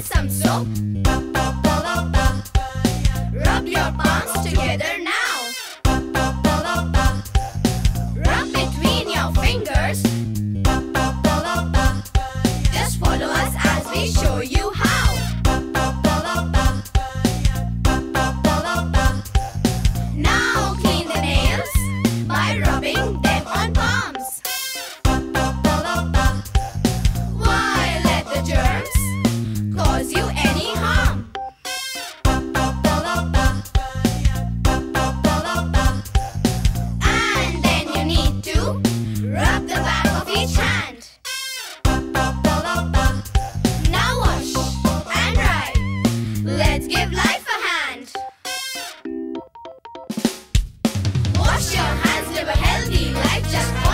apply some soap. Rub your palms together now. Rub between your fingers. Just follow us as we show you how. Now wash and ride Let's give life a hand. Wash your hands, live a healthy life, just